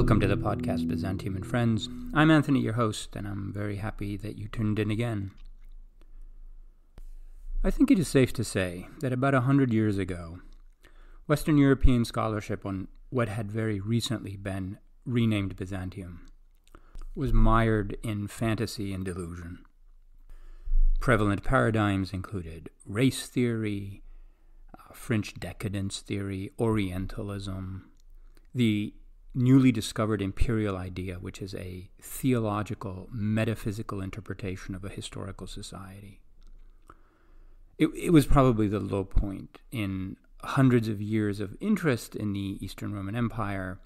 Welcome to the podcast Byzantium and Friends. I'm Anthony, your host, and I'm very happy that you tuned in again. I think it is safe to say that about a hundred years ago, Western European scholarship on what had very recently been renamed Byzantium was mired in fantasy and delusion. Prevalent paradigms included race theory, uh, French decadence theory, Orientalism, the newly discovered imperial idea, which is a theological, metaphysical interpretation of a historical society. It, it was probably the low point in hundreds of years of interest in the Eastern Roman Empire.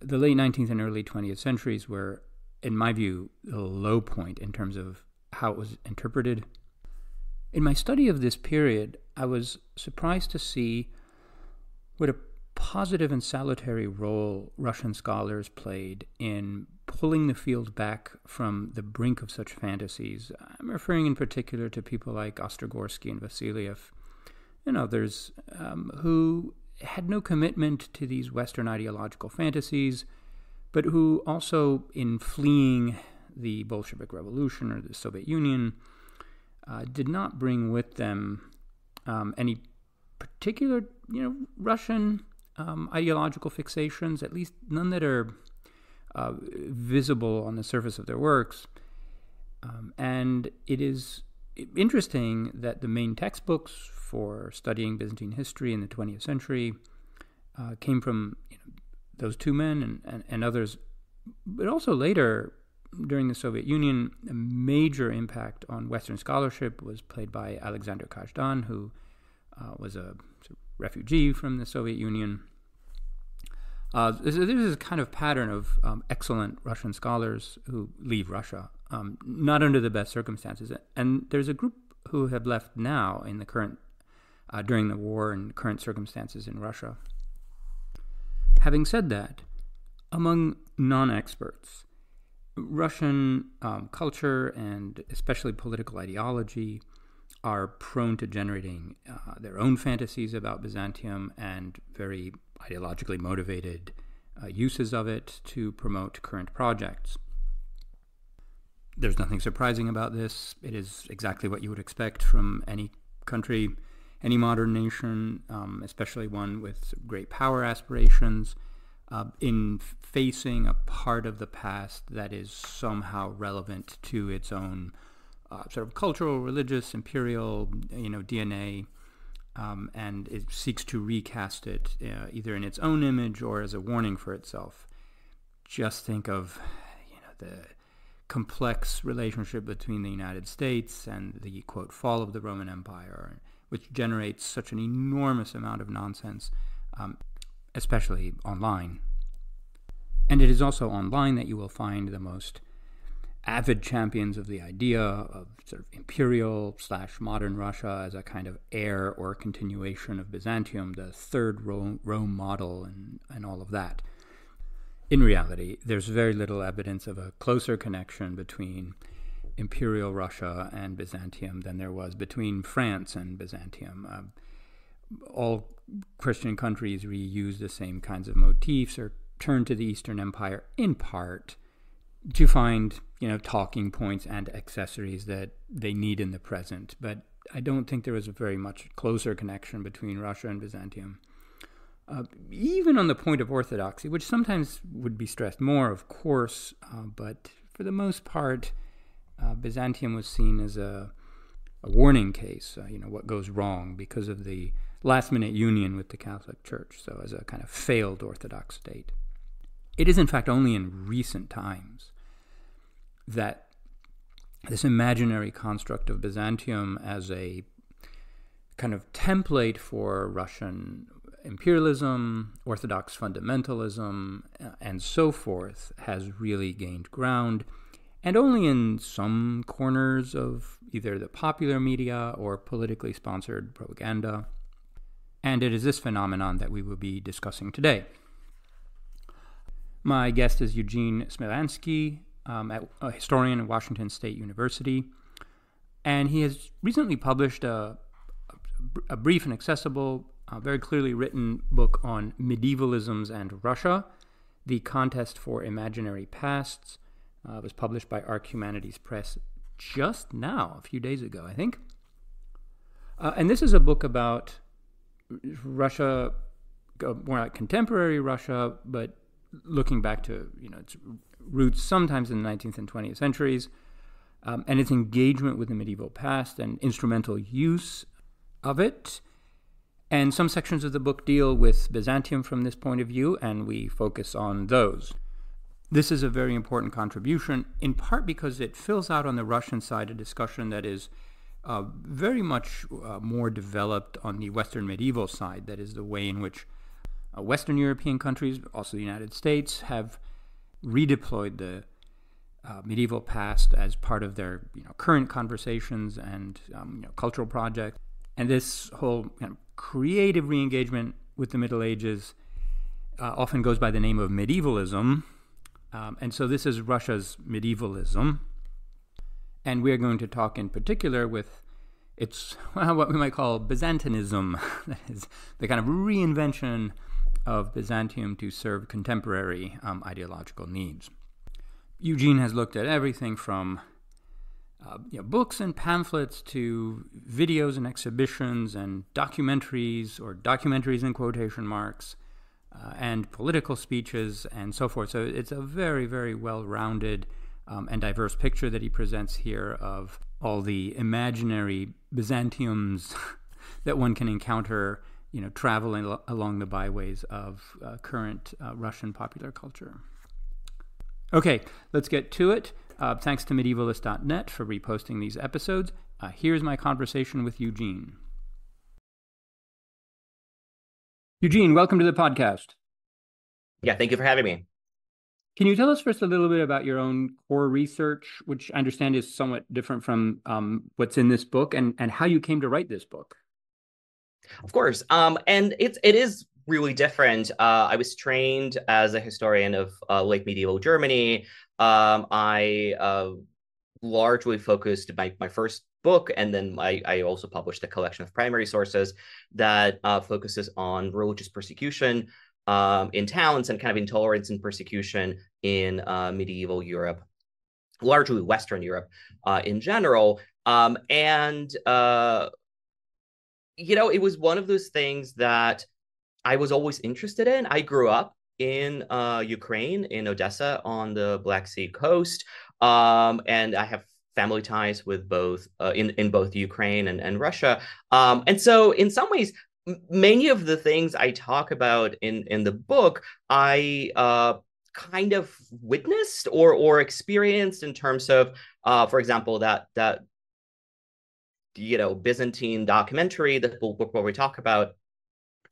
The late 19th and early 20th centuries were, in my view, the low point in terms of how it was interpreted. In my study of this period, I was surprised to see what a positive and salutary role Russian scholars played in pulling the field back from the brink of such fantasies. I'm referring in particular to people like Ostrogorsky and Vasiliev and others um, who had no commitment to these Western ideological fantasies, but who also, in fleeing the Bolshevik Revolution or the Soviet Union, uh, did not bring with them um, any particular, you know, Russian um, ideological fixations, at least none that are uh, visible on the surface of their works. Um, and it is interesting that the main textbooks for studying Byzantine history in the 20th century uh, came from you know, those two men and, and, and, others, but also later during the Soviet Union, a major impact on Western scholarship was played by Alexander Kazhdan, who uh, was a refugee from the Soviet Union. Uh, this, this, is a kind of pattern of um, excellent Russian scholars who leave Russia, um, not under the best circumstances. And there's a group who have left now in the current, uh, during the war and current circumstances in Russia. Having said that, among non experts, Russian um, culture and especially political ideology are prone to generating uh, their own fantasies about Byzantium and very ideologically motivated uh, uses of it to promote current projects. There's nothing surprising about this. It is exactly what you would expect from any country, any modern nation, um, especially one with great power aspirations, uh, in facing a part of the past that is somehow relevant to its own uh, sort of cultural, religious, imperial, you know, DNA, um, and it seeks to recast it uh, either in its own image or as a warning for itself. Just think of, you know, the complex relationship between the United States and the quote fall of the Roman Empire, which generates such an enormous amount of nonsense, um, especially online. And it is also online that you will find the most avid champions of the idea of sort of imperial slash modern Russia as a kind of heir or continuation of Byzantium, the third Rome, Rome model, and, and all of that. In reality, there's very little evidence of a closer connection between imperial Russia and Byzantium than there was between France and Byzantium. Uh, all Christian countries reuse the same kinds of motifs or turn to the Eastern Empire in part to find you know talking points and accessories that they need in the present. But I don't think there was a very much closer connection between Russia and Byzantium. Uh, even on the point of orthodoxy, which sometimes would be stressed more, of course, uh, but for the most part, uh, Byzantium was seen as a, a warning case. Uh, you know what goes wrong because of the last-minute union with the Catholic Church. So as a kind of failed Orthodox state. It is, in fact, only in recent times that this imaginary construct of Byzantium as a kind of template for Russian imperialism, Orthodox fundamentalism, uh, and so forth has really gained ground. And only in some corners of either the popular media or politically sponsored propaganda. And it is this phenomenon that we will be discussing today. My guest is Eugene Smelyansky, um, at, a historian at Washington State University. And he has recently published a, a brief and accessible, uh, very clearly written book on medievalisms and Russia The Contest for Imaginary Pasts. Uh, was published by Arc Humanities Press just now, a few days ago, I think. Uh, and this is a book about Russia, more like contemporary Russia, but looking back to you know its roots sometimes in the 19th and 20th centuries, um, and its engagement with the medieval past and instrumental use of it. And some sections of the book deal with Byzantium from this point of view, and we focus on those. This is a very important contribution, in part because it fills out on the Russian side a discussion that is uh, very much uh, more developed on the Western medieval side. That is the way in which uh, Western European countries, also the United States, have redeployed the uh, medieval past as part of their you know, current conversations and um, you know, cultural projects. And this whole kind of creative re-engagement with the Middle Ages uh, often goes by the name of medievalism. Um, and so this is Russia's medievalism. And we're going to talk in particular with its well, what we might call Byzantinism, that is the kind of reinvention of Byzantium to serve contemporary um, ideological needs. Eugene has looked at everything from uh, you know, books and pamphlets to videos and exhibitions and documentaries or documentaries in quotation marks uh, and political speeches and so forth. So it's a very, very well rounded um, and diverse picture that he presents here of all the imaginary Byzantiums that one can encounter, you know, traveling along the byways of uh, current uh, Russian popular culture. Okay, let's get to it. Uh, thanks to medievalists.net for reposting these episodes. Uh, here's my conversation with Eugene. Eugene, welcome to the podcast. Yeah, thank you for having me. Can you tell us first a little bit about your own core research, which I understand is somewhat different from um, what's in this book, and and how you came to write this book? Of course, um, and it's it is really different. Uh, I was trained as a historian of uh, late medieval Germany. Um, I uh, largely focused my my first book, and then I, I also published a collection of primary sources that uh, focuses on religious persecution um, in towns and kind of intolerance and persecution in uh, medieval Europe, largely Western Europe uh, in general. Um, and, uh, you know, it was one of those things that I was always interested in. I grew up in uh, Ukraine, in Odessa on the Black Sea coast. Um, and I have family ties with both uh, in in both Ukraine and, and Russia. Um, and so in some ways many of the things I talk about in in the book, I uh, kind of witnessed or or experienced in terms of, uh, for example, that that you know Byzantine documentary, the book where we talk about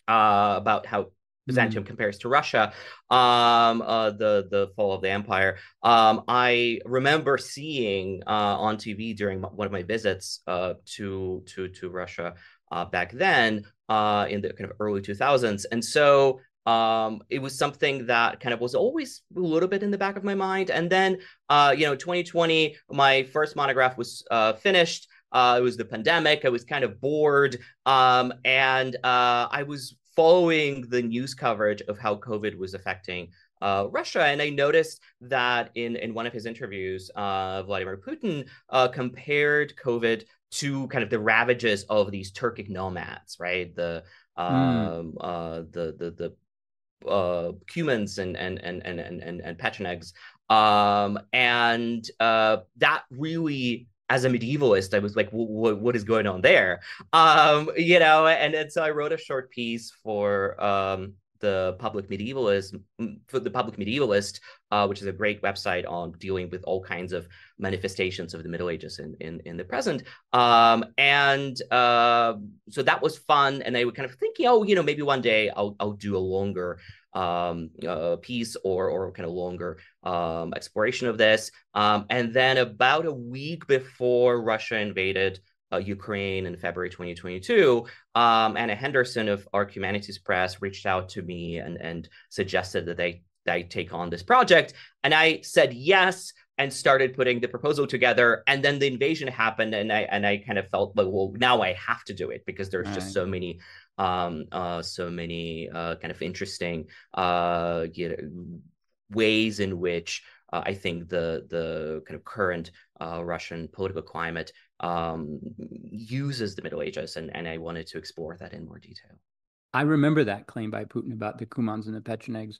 uh, about how Byzantium mm. compares to Russia, um, uh, the the fall of the empire. Um, I remember seeing uh, on TV during one of my visits uh, to to to Russia uh, back then uh, in the kind of early 2000s. And so um, it was something that kind of was always a little bit in the back of my mind. And then, uh, you know, 2020, my first monograph was uh, finished. Uh, it was the pandemic. I was kind of bored. Um, and uh, I was following the news coverage of how COVID was affecting uh, Russia. And I noticed that in, in one of his interviews, uh, Vladimir Putin uh, compared COVID to kind of the ravages of these Turkic nomads, right? The hmm. um, mm. uh, the the the uh, Cumans and and and and and and Pechenegs, um, and uh, that really. As a medievalist, I was like, "What is going on there?" Um, you know, and, and so I wrote a short piece for um, the public medievalism for the public medievalist uh, which is a great website on dealing with all kinds of manifestations of the middle ages in in, in the present um, and uh, so that was fun and i was kind of thinking oh you know maybe one day i'll, I'll do a longer um, uh, piece or or kind of longer um, exploration of this um, and then about a week before russia invaded uh, Ukraine in February 2022, um, Anna Henderson of Arc Humanities Press reached out to me and, and suggested that they, I take on this project. And I said yes and started putting the proposal together. And then the invasion happened, and I and I kind of felt like, well, now I have to do it because there's just so many um, uh, so many uh, kind of interesting uh, you know, ways in which uh, I think the the kind of current uh, Russian political climate um, uses the Middle Ages, and, and I wanted to explore that in more detail. I remember that claim by Putin about the Cumans and the Pechenegs,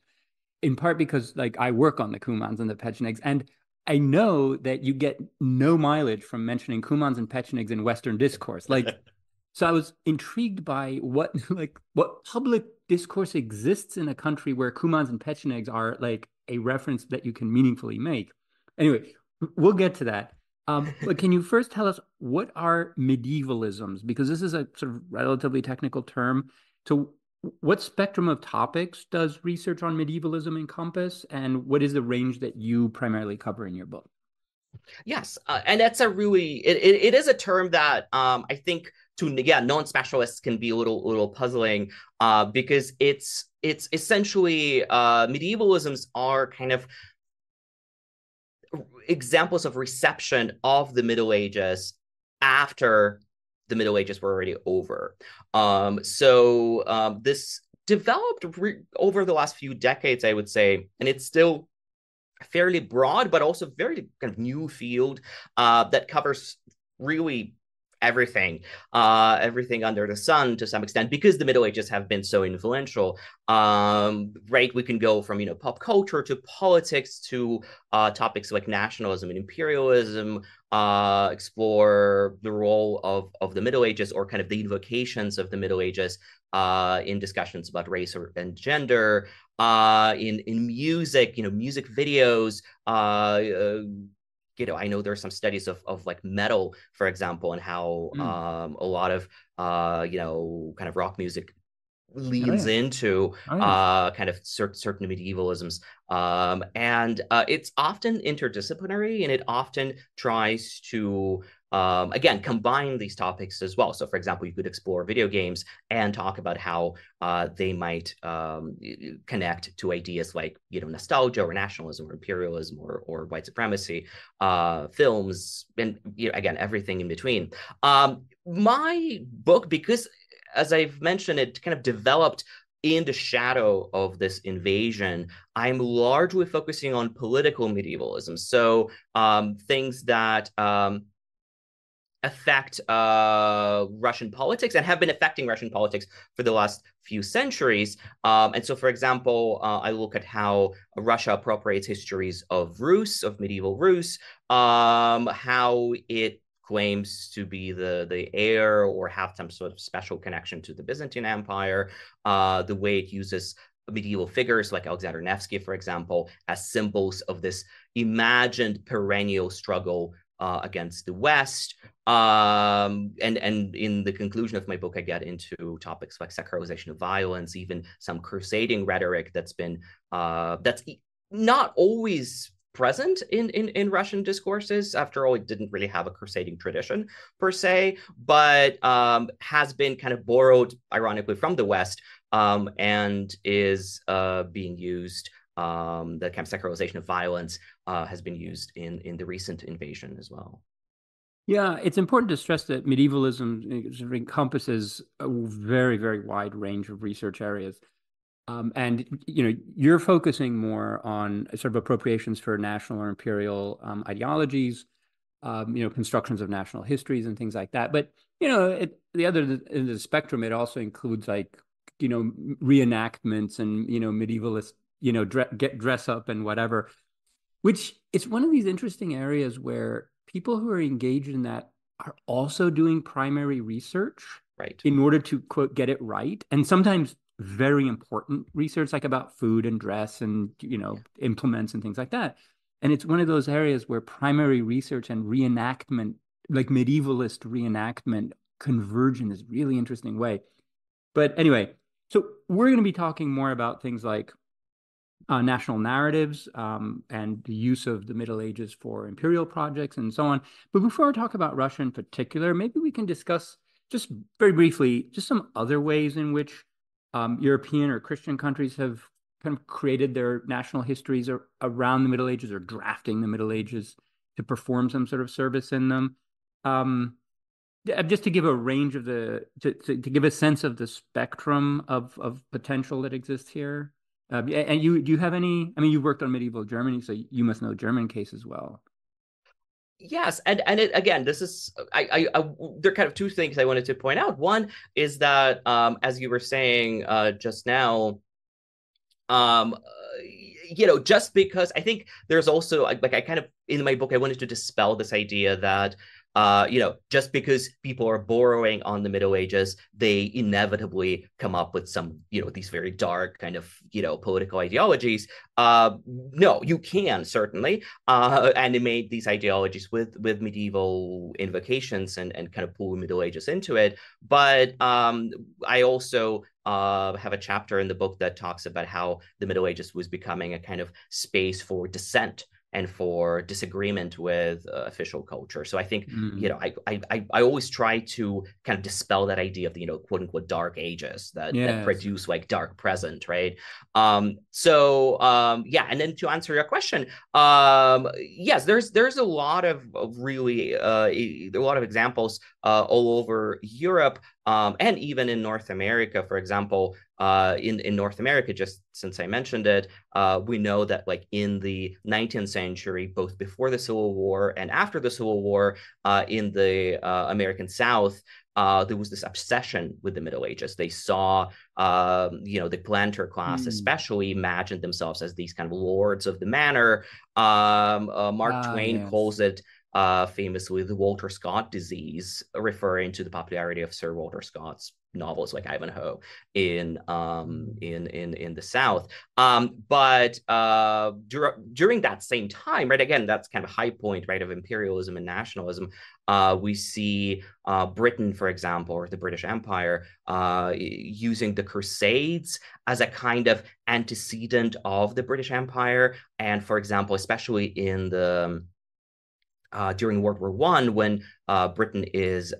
in part because like I work on the Cumans and the Pechenegs, and I know that you get no mileage from mentioning Cumans and Pechenegs in Western discourse. Like, so I was intrigued by what like what public discourse exists in a country where Cumans and Pechenegs are like a reference that you can meaningfully make. Anyway, we'll get to that. Um, but can you first tell us what are medievalisms? Because this is a sort of relatively technical term. So, what spectrum of topics does research on medievalism encompass, and what is the range that you primarily cover in your book? Yes, uh, and that's a really it, it, it is a term that um, I think to yeah non-specialists can be a little little puzzling uh, because it's it's essentially uh, medievalisms are kind of examples of reception of the Middle Ages after the Middle Ages were already over. Um, so um, this developed re- over the last few decades, I would say, and it's still fairly broad, but also very kind of new field uh, that covers really everything, uh, everything under the sun to some extent, because the Middle Ages have been so influential. Um, right, we can go from you know pop culture to politics to uh, topics like nationalism and imperialism. Uh, explore the role of of the Middle Ages or kind of the invocations of the Middle Ages uh, in discussions about race or, and gender. Uh, in in music, you know, music videos, uh, uh you know, I know there's some studies of, of like metal, for example, and how mm. um, a lot of, uh, you know, kind of rock music leans oh, yeah. into oh, yeah. uh, kind of certain certain medievalisms. Um, and uh, it's often interdisciplinary and it often tries to um, again, combine these topics as well. So, for example, you could explore video games and talk about how uh, they might um, connect to ideas like, you know, nostalgia or nationalism or imperialism or, or white supremacy, uh, films, and you know, again, everything in between. Um, my book, because as I've mentioned, it kind of developed in the shadow of this invasion, I'm largely focusing on political medievalism. So um, things that um, affect uh, Russian politics and have been affecting Russian politics for the last few centuries. Um, and so, for example, uh, I look at how Russia appropriates histories of Rus, of medieval Rus, um, how it claims to be the, the heir or have some sort of special connection to the Byzantine Empire, uh, the way it uses medieval figures like Alexander Nevsky, for example, as symbols of this imagined perennial struggle uh, against the West. Um, and and in the conclusion of my book, I get into topics like sacralization of violence, even some crusading rhetoric that's been uh, that's not always present in, in in Russian discourses. After all, it didn't really have a crusading tradition per se, but um, has been kind of borrowed, ironically, from the West um, and is uh, being used um, the kind of sacralization of violence uh, has been used in in the recent invasion as well. Yeah, it's important to stress that medievalism sort of encompasses a very, very wide range of research areas. Um, and you know, you're focusing more on sort of appropriations for national or imperial um, ideologies, um, you know, constructions of national histories and things like that. But you know, it, the other of the spectrum, it also includes like you know reenactments and you know medievalist you know, dre- get dress up and whatever, which it's one of these interesting areas where people who are engaged in that are also doing primary research right. in order to quote get it right and sometimes very important research like about food and dress and you know yeah. implements and things like that. And it's one of those areas where primary research and reenactment like medievalist reenactment converge in this really interesting way. But anyway so we're going to be talking more about things like uh, national narratives um, and the use of the Middle Ages for imperial projects and so on. But before I talk about Russia in particular, maybe we can discuss just very briefly just some other ways in which um, European or Christian countries have kind of created their national histories or, around the Middle Ages or drafting the Middle Ages to perform some sort of service in them. Um, just to give a range of the to, to, to give a sense of the spectrum of of potential that exists here Uh, and you do you have any? I mean, you worked on medieval Germany, so you must know German case as well. Yes, and and it, again, this is I, I, I there are kind of two things I wanted to point out. One is that um, as you were saying uh, just now, um, uh, you know, just because I think there's also like I kind of in my book I wanted to dispel this idea that uh, you know, just because people are borrowing on the Middle Ages, they inevitably come up with some, you know, these very dark kind of, you know, political ideologies. Uh, no, you can certainly uh, animate these ideologies with with medieval invocations and and kind of pull the Middle Ages into it. But um, I also uh, have a chapter in the book that talks about how the Middle Ages was becoming a kind of space for dissent and for disagreement with uh, official culture. So I think mm. you know I, I I always try to kind of dispel that idea of the you know quote unquote dark ages that, yes. that produce like dark present, right? Um, so um, yeah, and then to answer your question, um, yes, there's there's a lot of, of really uh, a lot of examples uh, all over Europe um, and even in North America, for example, uh, in in North America, just since I mentioned it, uh, we know that like in the 19th century, both before the Civil War and after the Civil War, uh, in the uh, American South, uh, there was this obsession with the Middle Ages. They saw, um, you know, the planter class, mm. especially, imagined themselves as these kind of lords of the manor. Um, uh, Mark ah, Twain yes. calls it uh, famously the Walter Scott disease, referring to the popularity of Sir Walter Scott's novels like Ivanhoe in um, in in in the South. Um, but uh, dur- during that same time, right? Again, that's kind of a high point, right, of imperialism and nationalism. Uh, we see uh, Britain, for example, or the British Empire, uh, using the Crusades as a kind of antecedent of the British Empire, and for example, especially in the uh, during World War One when uh, Britain is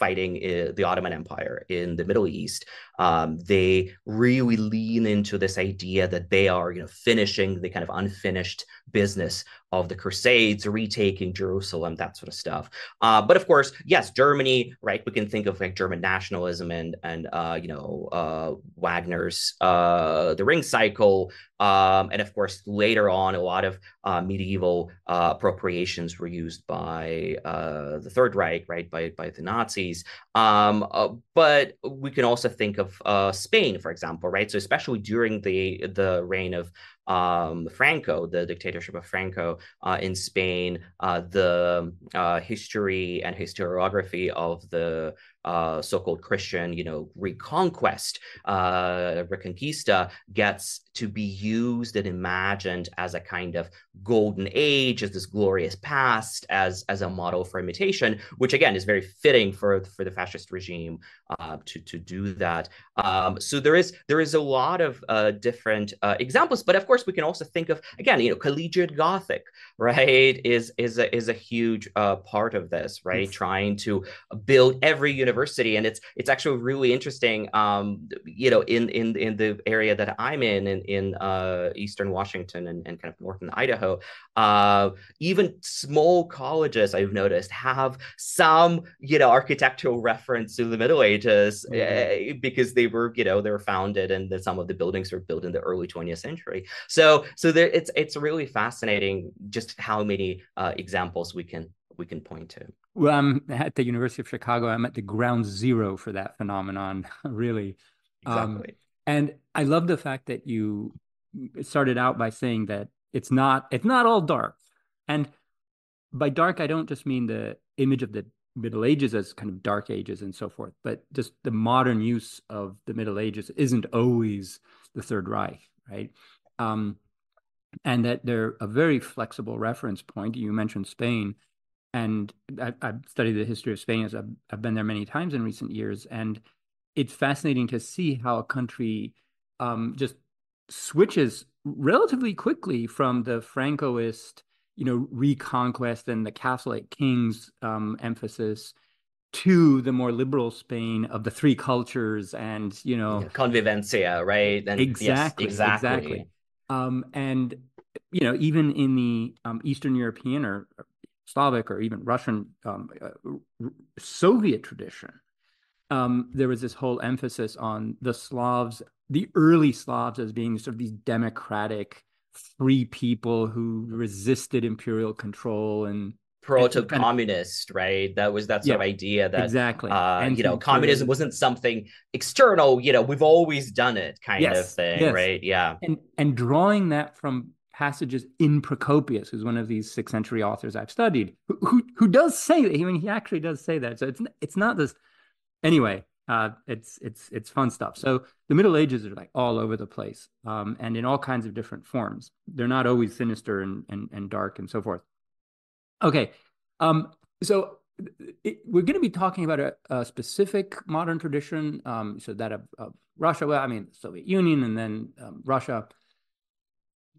fighting uh, the Ottoman Empire in the Middle East, um, they really lean into this idea that they are, you know, finishing the kind of unfinished business of the Crusades, retaking Jerusalem, that sort of stuff. Uh, but of course, yes, Germany, right? We can think of like German nationalism and and uh, you know uh, Wagner's uh, The Ring Cycle, um, and of course later on a lot of uh, medieval uh, appropriations were used by the Third Reich, right? By by the Nazis. Um, but we can also think of Spain, for example, right? So especially during the the reign of um, Franco, the dictatorship of Franco uh, in Spain, uh, the uh, history and historiography of the uh, so-called Christian, you know, reconquest, uh, Reconquista, gets to be used and imagined as a kind of golden age, as this glorious past, as as a model for imitation, which again is very fitting for for the fascist regime uh, to to do that. Um, so there is there is a lot of uh, different uh, examples, but of course we can also think of again, you know, collegiate Gothic, right? Is is a is a huge uh, part of this, right? Yes. Trying to build every university, and it's it's actually really interesting. Um, you know, in in in the area that I'm in, in in uh, eastern Washington and, and kind of northern Idaho, uh, even small colleges I've noticed have some you know architectural reference to the Middle Ages mm-hmm. uh, because they were you know they were founded and some of the buildings were built in the early 20th century. So so there it's it's really fascinating just how many uh, examples we can we can point to. Well, I'm at the University of Chicago. I'm at the ground zero for that phenomenon, really. Um, exactly. Um, and I love the fact that you started out by saying that it's not it's not all dark. And by dark, I don't just mean the image of the Middle Ages as kind of dark ages and so forth, but just the modern use of the Middle Ages isn't always the Third Reich, right? Um, and that they're a very flexible reference point. You mentioned Spain, and I, have studied the history of Spain as I've, I've been there many times in recent years, and it's fascinating to see how a country um, just switches relatively quickly from the Francoist, you know, reconquest and the Catholic kings um, emphasis to the more liberal Spain of the three cultures and you know convivencia, right? And exactly, yes, exactly. exactly. Um, and you know, even in the um, Eastern European or Slavic or even Russian um, uh, Soviet tradition, um, there was this whole emphasis on the Slavs the early Slavs as being sort of these democratic, free people who resisted imperial control and proto-communist, right? That was that sort yeah, of idea that exactly, uh, you know, communism wasn't something external. You know, we've always done it, kind yes, of thing, yes. right? Yeah, and and drawing that from passages in Procopius, who's one of these sixth century authors I've studied, who who, who does say that. I mean, he actually does say that. So it's it's not this. Anyway, uh, it's it's it's fun stuff. So the Middle Ages are like all over the place, um, and in all kinds of different forms. They're not always sinister and and, and dark and so forth. Okay, um, so it, we're going to be talking about a, a specific modern tradition, um, so that of, of, Russia. Well, I mean, Soviet Union, and then um, Russia,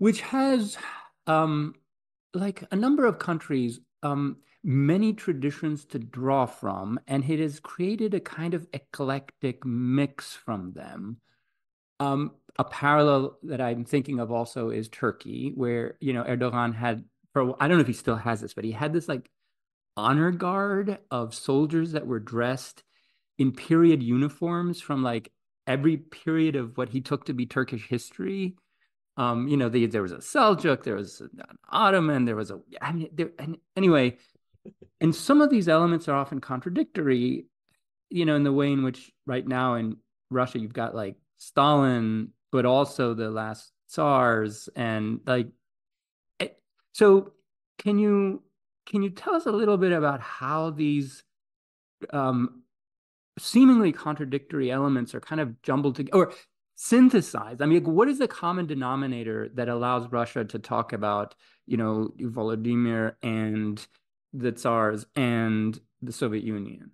which has um, like a number of countries, um, many traditions to draw from, and it has created a kind of eclectic mix from them. Um, a parallel that I'm thinking of also is Turkey, where you know Erdogan had for I don't know if he still has this, but he had this like honor guard of soldiers that were dressed in period uniforms from like every period of what he took to be Turkish history. Um, you know, the, there was a Seljuk, there was an Ottoman, there was a, I mean, there, and anyway, and some of these elements are often contradictory, you know, in the way in which right now in Russia, you've got like Stalin, but also the last Tsars and like so can you can you tell us a little bit about how these um, seemingly contradictory elements are kind of jumbled together or synthesized? I mean, what is the common denominator that allows Russia to talk about, you know, Volodymyr and the Tsars and the Soviet Union?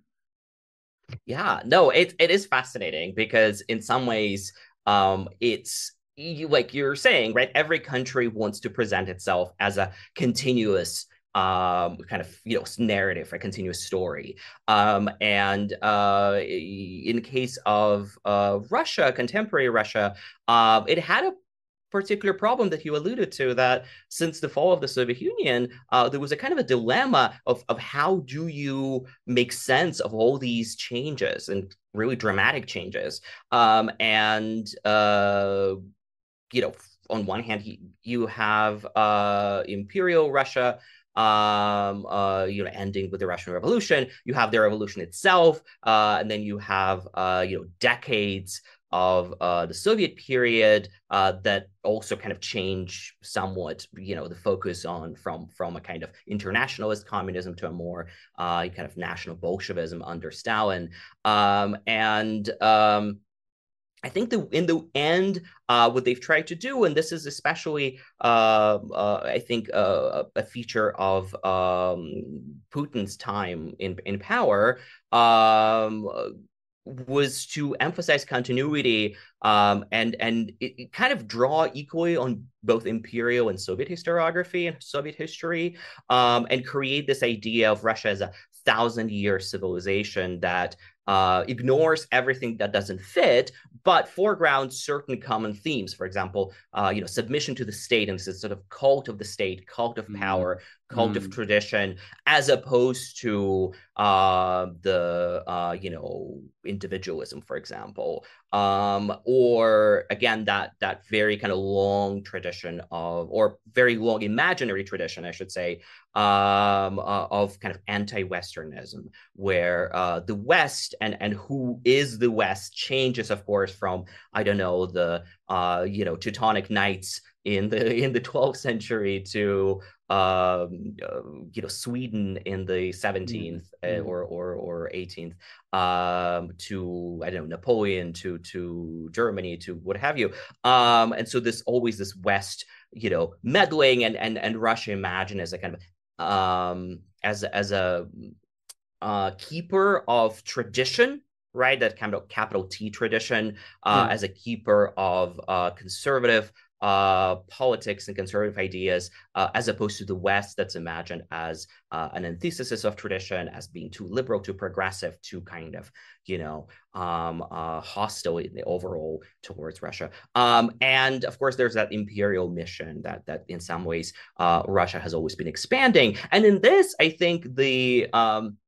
Yeah, no, it it is fascinating because in some ways, um, it's you, like you're saying, right? Every country wants to present itself as a continuous um, kind of you know narrative, a continuous story. Um, and uh, in the case of uh, Russia, contemporary Russia, uh, it had a particular problem that you alluded to that since the fall of the Soviet Union, uh, there was a kind of a dilemma of, of how do you make sense of all these changes and really dramatic changes. Um, and uh, you know, on one hand, you have uh, Imperial Russia, um, uh, you know, ending with the Russian Revolution. You have the revolution itself, uh, and then you have uh, you know decades of uh, the Soviet period uh, that also kind of change somewhat, you know, the focus on from from a kind of internationalist communism to a more uh, kind of national Bolshevism under Stalin, um, and um, I think the in the end, uh, what they've tried to do, and this is especially, uh, uh, I think, uh, a feature of um, Putin's time in in power, um, was to emphasize continuity um, and and it, it, kind of draw equally on both imperial and Soviet historiography and Soviet history, um, and create this idea of Russia as a thousand year civilization that uh, ignores everything that doesn't fit, but foregrounds certain common themes. For example, uh, you know, submission to the state and this sort of cult of the state, cult of mm. power, cult mm. of tradition, as opposed to uh, the uh, you know individualism, for example, um, or again that that very kind of long tradition of, or very long imaginary tradition, I should say, um, uh, of kind of anti-Westernism, where uh, the West and and who is the West changes, of course, from I don't know the uh, you know Teutonic Knights in the in the 12th century to um, uh, you know Sweden in the 17th mm-hmm. uh, or or or 18th um, to I don't know Napoleon to to Germany to what have you um, and so this always this West you know meddling and and and Russia imagined as a kind of um, as as a uh, keeper of tradition right that kind of capital T tradition uh, yeah. as a keeper of uh, conservative uh, politics and conservative ideas, uh, as opposed to the West that's imagined as uh, an antithesis of tradition, as being too liberal, too progressive, too kind of, you know, um, uh, hostile in the overall towards Russia. Um, and of course, there's that imperial mission that that in some ways uh, Russia has always been expanding. And in this, I think the um,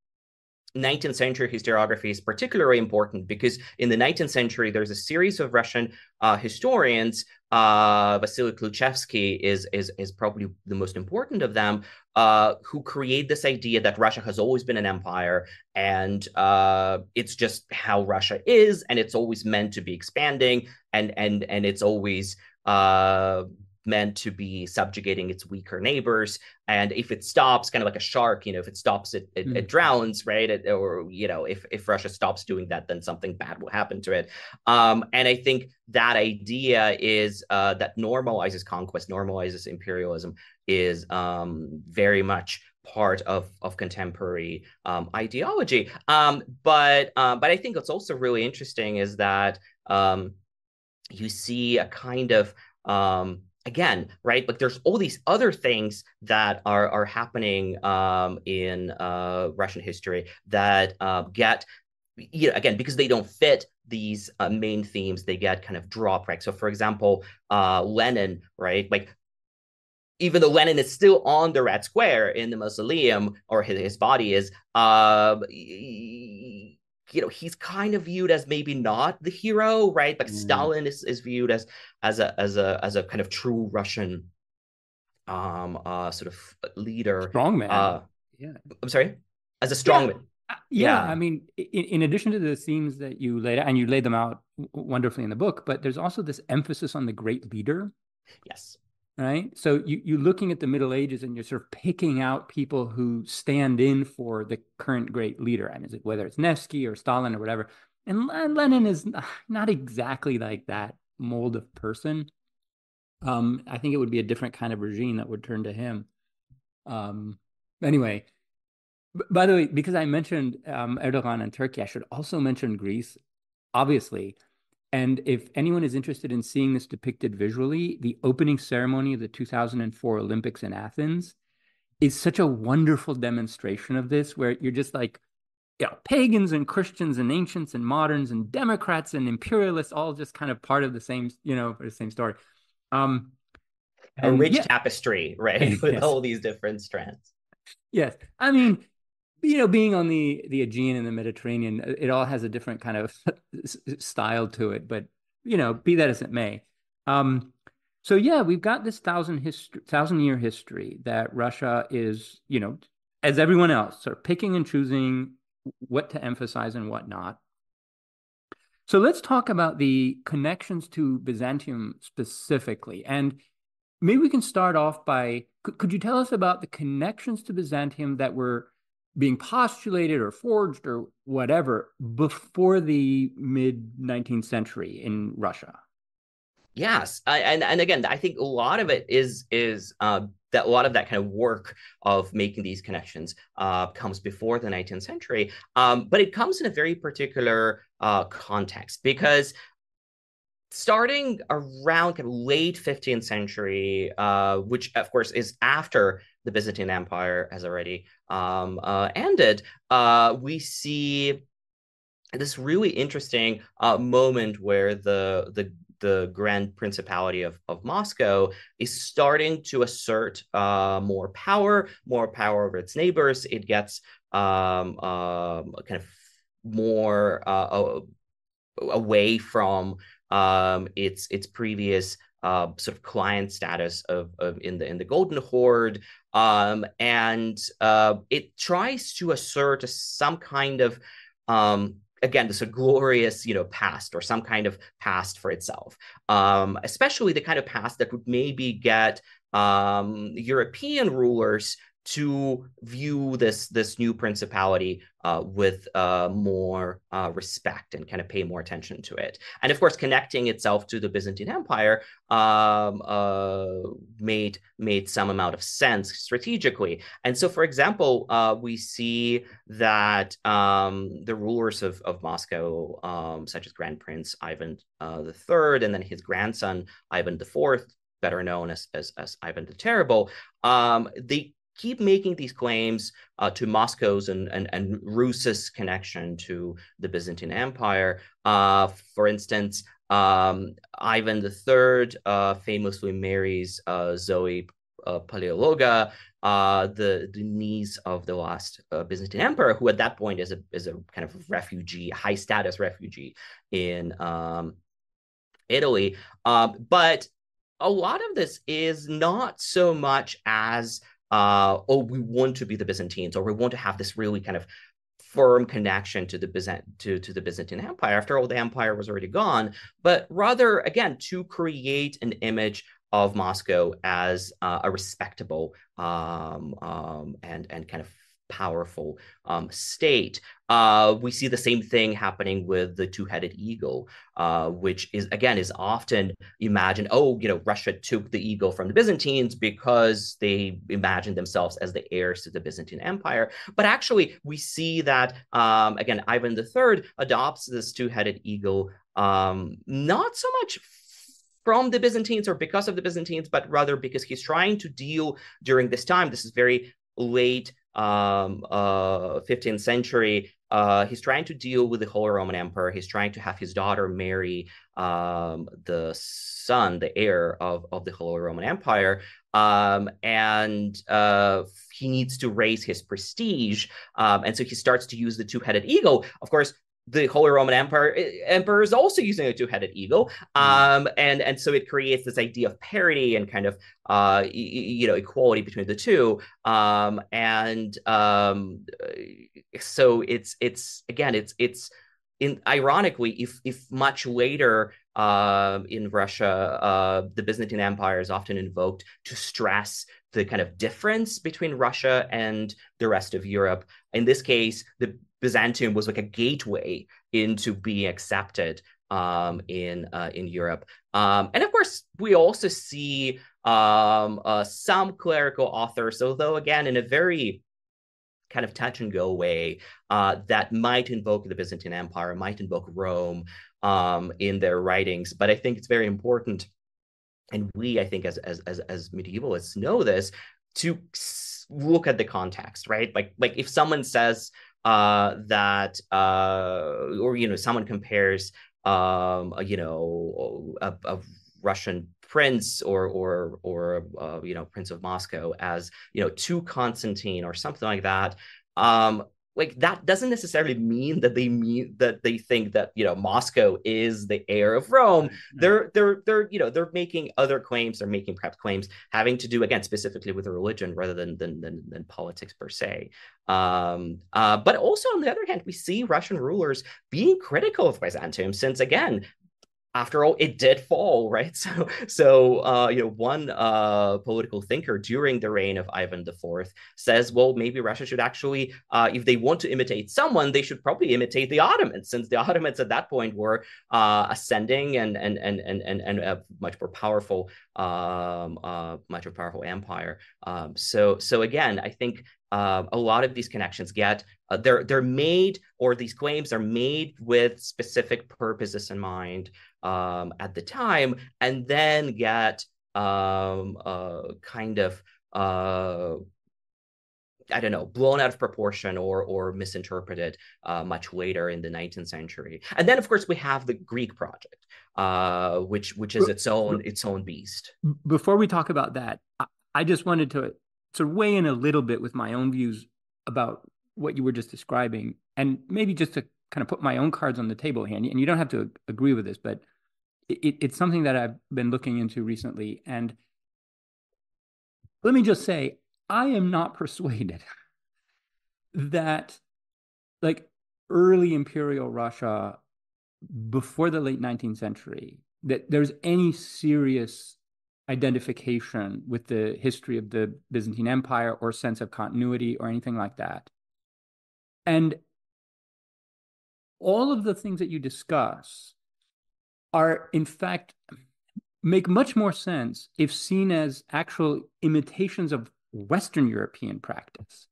19th century historiography is particularly important because in the 19th century, there's a series of Russian uh, historians. Uh, Vasily Klyuchevsky is, is, is probably the most important of them, uh, who create this idea that Russia has always been an empire and uh, it's just how Russia is, and it's always meant to be expanding, and and and it's always uh, meant to be subjugating its weaker neighbors. And if it stops, kind of like a shark, you know, if it stops, it it, mm. it drowns, right? It, or you know, if if Russia stops doing that, then something bad will happen to it. Um, and I think that idea is uh, that normalizes conquest, normalizes imperialism, is um, very much part of of contemporary um, ideology. Um, but uh, but I think what's also really interesting is that um, you see a kind of um, again, right? Like there's all these other things that are are happening um, in uh, Russian history that uh, get you know, again, because they don't fit these uh, main themes, they get kind of drop, right? So, for example, uh, Lenin, right? Like, even though Lenin is still on the Red Square in the mausoleum, or his, his body is, uh, you know he's kind of viewed as maybe not the hero right? Like mm. stalin is, is viewed as as a as a as a kind of true russian um uh sort of leader strong man. uh yeah. I'm sorry? As a strong yeah. man. Uh, yeah, yeah, I mean, in, in, addition to the themes that you laid out, and you laid them out wonderfully in the book, but there's also this emphasis on the great leader. Yes right? So you you're looking at the Middle Ages and you're sort of picking out people who stand in for the current great leader. I mean, whether it's Nevsky or Stalin or whatever. And Lenin is not exactly like that mold of person. Um, I think it would be a different kind of regime that would turn to him. Um, anyway, by the way, because I mentioned um, Erdogan and Turkey, I should also mention Greece. Obviously, and if anyone is interested in seeing this depicted visually, the opening ceremony of the 2004 Olympics in Athens is such a wonderful demonstration of this, where you're just like, you know, pagans and Christians and ancients and moderns and Democrats and imperialists, all just kind of part of the same, you know, the same story. Um, a rich yeah. tapestry, right, with yes. all these different strands. Yes, I mean, you know, being on the the Aegean and the Mediterranean, uh, it all has a different kind of style to it. But you know, be that as it may. Um, so yeah, we've got this thousand history, thousand year history that Russia is, you know, as everyone else, sort of picking and choosing what to emphasize and what not. So let's talk about the connections to Byzantium specifically, and maybe we can start off by could, could you tell us about the connections to Byzantium that were being postulated or forged or whatever before the mid 19th century in Russia. Yes, I, and and again, I think a lot of it is is uh, that a lot of that kind of work of making these connections uh, comes before the 19th century, um, but it comes in a very particular uh, context because starting around late 15th century, uh, which of course is after the Byzantine Empire has already um, uh, ended, uh, we see this really interesting uh, moment where the the the Grand Principality of, of Moscow is starting to assert uh, more power, more power over its neighbors. It gets um, um, kind of more uh, away from um, its its previous uh, sort of client status of, of in the in the Golden Horde, um, and uh, it tries to assert some kind of um, again this a glorious you know past or some kind of past for itself, um, especially the kind of past that would maybe get um, European rulers to view this this new principality uh, with uh, more uh, respect and kind of pay more attention to it. And of course, connecting itself to the Byzantine Empire um, uh, made made some amount of sense strategically. And so, for example, uh, we see that um, the rulers of, of Moscow, um, such as Grand Prince Ivan uh, III, and then his grandson Ivan IV, better known as, as, as Ivan the Terrible, um, they keep making these claims uh, to Moscow's and, and, and Rus's connection to the Byzantine Empire. Uh, for instance, um, Ivan III uh, famously marries uh, Zoe uh, Paleologa, uh, the the niece of the last Byzantine emperor, who at that point is a is a kind of refugee, high status refugee in um, Italy. Um, but a lot of this is not so much as uh, oh, we want to be the Byzantines, or we want to have this really kind of firm connection to the Byzant to, to the Byzantine Empire. After all, the empire was already gone, but rather again to create an image of Moscow as uh, a respectable um, um, and and kind of powerful um, state. Uh, we see the same thing happening with the two-headed eagle, uh, which is again is often imagined. Oh, you know, Russia took the eagle from the Byzantines because they imagined themselves as the heirs to the Byzantine Empire. But actually, we see that um, again, Ivan III adopts this two-headed eagle um, not so much from the Byzantines or because of the Byzantines, but rather because he's trying to deal during this time. This is very late um, uh, 15th century. Uh, he's trying to deal with the Holy Roman Emperor. He's trying to have his daughter marry um, the son, the heir of, of the Holy Roman Empire. Um, and uh, he needs to raise his prestige. Um, and so he starts to use the two headed eagle. Of course, the Holy Roman Empire emperor is also using a two-headed eagle, hmm. um, and and so it creates this idea of parity and kind of uh, you know equality between the two, um, and um, so it's it's again it's it's in ironically if if much later uh, in Russia uh, the Byzantine Empire is often invoked to stress the kind of difference between Russia and the rest of Europe. In this case, the Byzantium was like a gateway into being accepted um, in uh, in Europe. Um, and of course, we also see um, uh, some clerical authors, although again in a very kind of touch and go way uh, that might invoke the Byzantine Empire, might invoke Rome um, in their writings. But I think it's very important, and we, I think, as as as, as medievalists, know this to look at the context, right? Like like if someone says uh, that uh, or you know someone compares um, you know a, a Russian prince or or or uh, you know prince of Moscow as you know to Constantine or something like that. Um, like that doesn't necessarily mean that they mean that they think that you know Moscow is the heir of Rome. Mm-hmm. They're they're they're you know they're making other claims. They're making perhaps claims having to do again specifically with religion rather than than than, than politics per se. Um, uh, but also on the other hand, we see Russian rulers being critical of Byzantium since again after all, it did fall, right? So, so uh, you know, one uh, political thinker during the reign of Ivan IV says, well, maybe Russia should actually, uh, if they want to imitate someone, they should probably imitate the Ottomans, since the Ottomans at that point were uh, ascending and and and and and, and a much more powerful, um, uh, much more powerful empire. Um, so, so again, I think uh, a lot of these connections get uh, they're they're made or these claims are made with specific purposes in mind um, at the time, and then get um, uh, kind of uh, I don't know, blown out of proportion or or misinterpreted uh, much later in the 19th century. And then, of course, we have the Greek project, uh, which which is its own its own beast. Before we talk about that, I just wanted to sort of weigh in a little bit with my own views about what you were just describing, and maybe just to kind of put my own cards on the table here. And you don't have to agree with this, but it, it's something that I've been looking into recently. And let me just say, I am not persuaded that, like, early imperial Russia before the late 19th century, that there's any serious identification with the history of the Byzantine Empire or sense of continuity or anything like that. And all of the things that you discuss are, in fact, make much more sense if seen as actual imitations of Western European practice.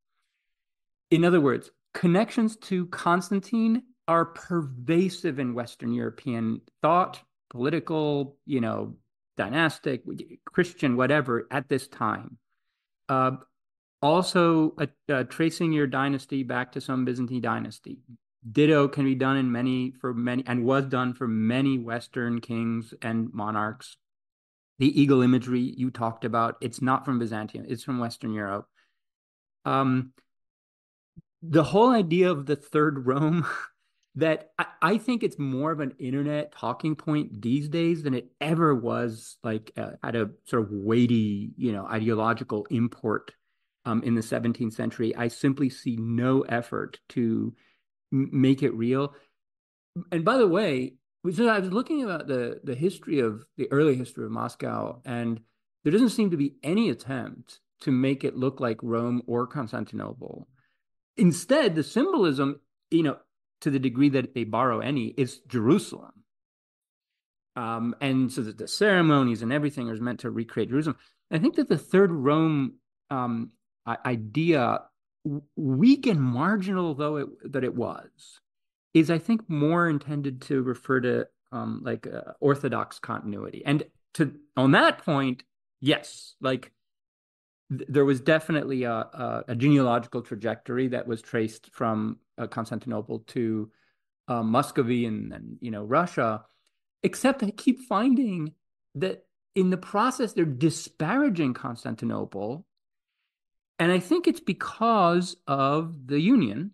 In other words, connections to Constantine are pervasive in Western European thought, political, you know, dynastic, Christian, whatever, at this time. Uh, also, uh, uh, tracing your dynasty back to some Byzantine dynasty. Ditto can be done in many, for many, and was done for many Western kings and monarchs. the eagle imagery you talked about, it's not from Byzantium, it's from Western Europe. Um, the whole idea of the third Rome, that I, I, think it's more of an internet talking point these days than it ever was like uh, at a sort of weighty, you know, ideological import um, in the 17th century. I simply see no effort to make it real. And by the way, so I was looking about the the history of the early history of Moscow, and there doesn't seem to be any attempt to make it look like Rome or Constantinople. Instead, the symbolism, you know, to the degree that they borrow any, is Jerusalem. Um, and so that the ceremonies and everything is meant to recreate Jerusalem. I think that the third Rome um, idea, weak and marginal though it that it was, is I think more intended to refer to um, like uh, orthodox continuity. And to on that point, yes, like th- there was definitely a, a, a, genealogical trajectory that was traced from uh, Constantinople to uh, Muscovy and, and you know Russia. Except I keep finding that in the process they're disparaging Constantinople, and I think it's because of the Union,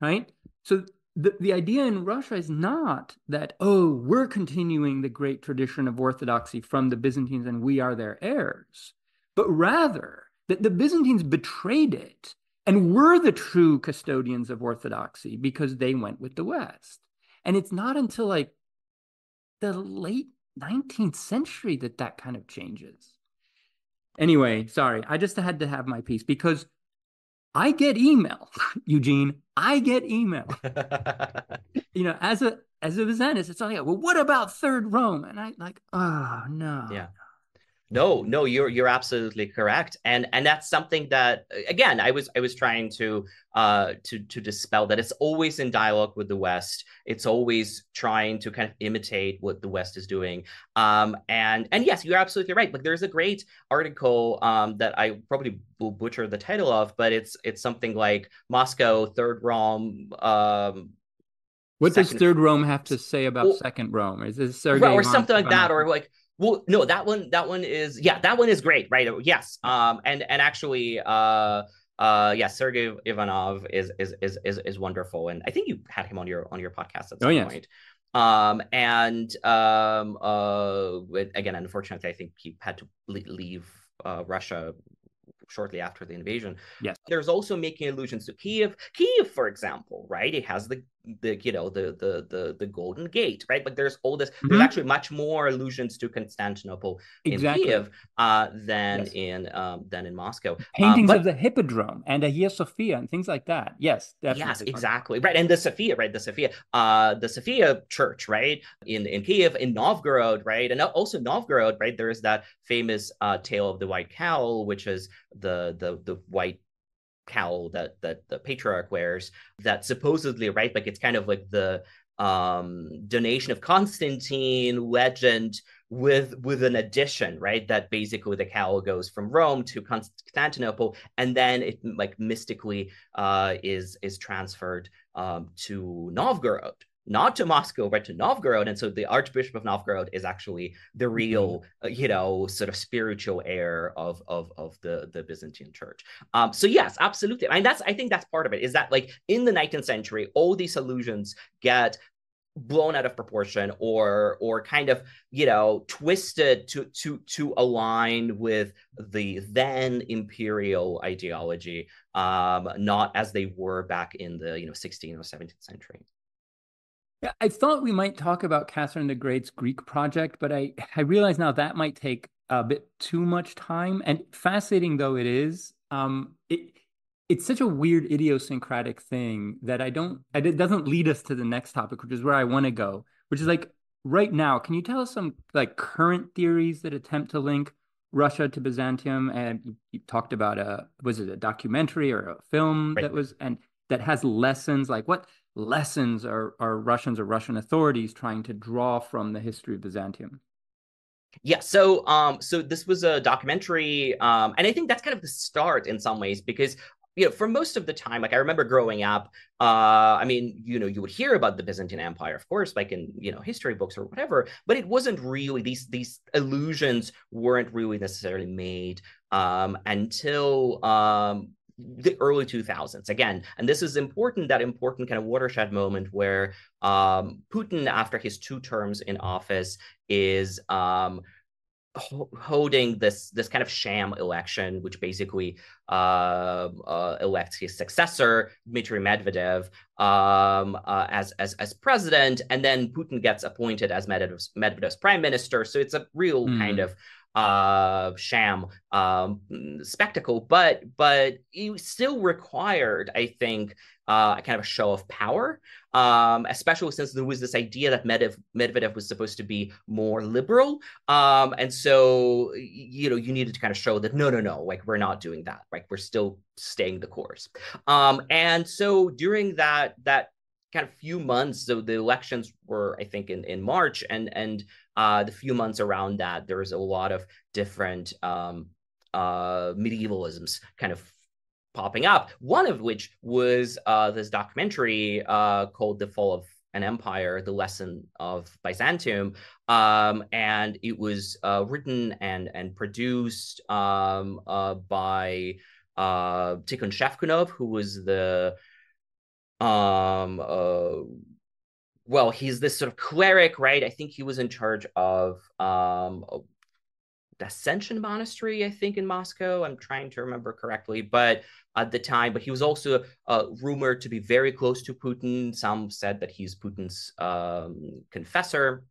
right? So the, the idea in Russia is not that, oh, we're continuing the great tradition of orthodoxy from the Byzantines and we are their heirs, but rather that the Byzantines betrayed it and were the true custodians of orthodoxy because they went with the West. And it's not until like the late 19th century that that kind of changes. Anyway, sorry, I just had to have my piece because I get email, Eugene. I get email. you know, as a as a Byzantinist, it's like, well, what about Third Rome? And I like, oh no. Yeah. No, no, you're you're absolutely correct, and and that's something that again I was I was trying to uh to to dispel that it's always in dialogue with the West. It's always trying to kind of imitate what the West is doing. Um and and yes, you're absolutely right. Like there's a great article um that I probably will butcher the title of, but it's it's something like Moscow Third Rome um what second... does Third Rome have to say about well, Second Rome? Is this Sergei or something like that, or like well, no, that one, that one is, yeah, that one is great, right? Yes. Um, and, and actually, uh, uh, yeah, Sergey Ivanov is, is, is, is, is wonderful. And I think you had him on your, on your podcast at some oh, yes. point. Um, and, um, uh, again, unfortunately, I think he had to leave, uh, Russia shortly after the invasion. Yes. There's also making allusions to Kiev. Kiev, for example, right? It has the the you know the the the the golden gate right like there's all this mm-hmm. there's actually much more allusions to constantinople exactly. in kiev uh than yes. in um than in moscow paintings um, but, of the hippodrome and hagia sophia and things like that yes definitely. yes exactly right and the sophia right the sophia uh the sophia church right in in kiev in novgorod right and also novgorod right there is that famous uh tale of the white cowl which is the the the white cowl that that the patriarch wears that supposedly right like it's kind of like the um donation of constantine legend with with an addition right that basically the cowl goes from rome to constantinople and then it like mystically uh is is transferred um to novgorod not to Moscow, but to Novgorod. And so the Archbishop of Novgorod is actually the mm-hmm. real, mm-hmm. uh, you know, sort of spiritual heir of of of the the Byzantine Church. Um, so yes, absolutely. and that's I think that's part of it. Is that like in the 19th century, all these allusions get blown out of proportion or or kind of you know twisted to to to align with the then imperial ideology um not as they were back in the you know 16th or 17th century I thought we might talk about Catherine the Great's Greek project, but I, I realize now that might take a bit too much time. And fascinating though it is, um, it it's such a weird idiosyncratic thing that I don't it doesn't lead us to the next topic, which is where I want to go, which is like right now, can you tell us some like current theories that attempt to link Russia to Byzantium? And you, you talked about a was it a documentary or a film right. that was and that has lessons like what lessons are, are Russians or Russian authorities trying to draw from the history of Byzantium? Yeah, so um, so this was a documentary, um, and I think that's kind of the start in some ways because you know, for most of the time, like I remember growing up, uh, I mean, you know, you would hear about the Byzantine Empire, of course, like in you know history books or whatever, but it wasn't really these these illusions weren't really necessarily made um, until um, the early 2000s again and this is important that important kind of watershed moment where um, putin after his two terms in office is um, holding this this kind of sham election, which basically uh, uh, elects his successor, Dmitry Medvedev, um, uh, as as as president, and then Putin gets appointed as Medvedev's, Medvedev's prime minister. So it's a real mm. kind of uh, sham um, spectacle, but but it still required, I think, uh, kind of a show of power, um, especially since there was this idea that Medvedev, Medvedev was supposed to be more liberal. Um, and so, you know, you needed to kind of show that no, no, no, like we're not doing that, right? We're still staying the course. Um, and so during that, that kind of few months, so the elections were, I think, in, in March, and and uh, the few months around that, there was a lot of different um, uh, medievalisms kind of popping up. One of which was uh, this documentary uh, called "The Fall of an Empire: The Lesson of Byzantium," um, and it was uh, written and and produced um, uh, by Tikhon Shevkunov, who was the um well he's this sort of cleric right i think he was in charge of um Ascension Monastery, I think, in Moscow. I'm trying to remember correctly, but at the time, but he was also uh, rumored to be very close to Putin. Some said that he's Putin's um, confessor.